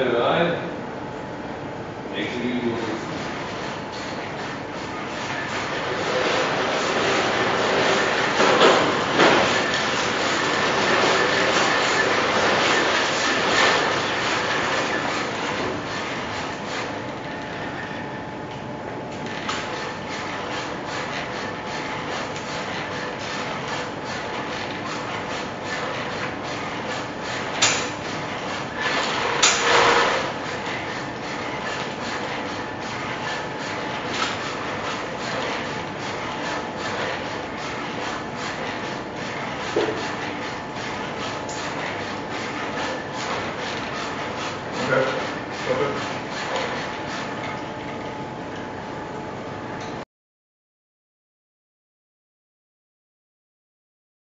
All right. Nächste Video.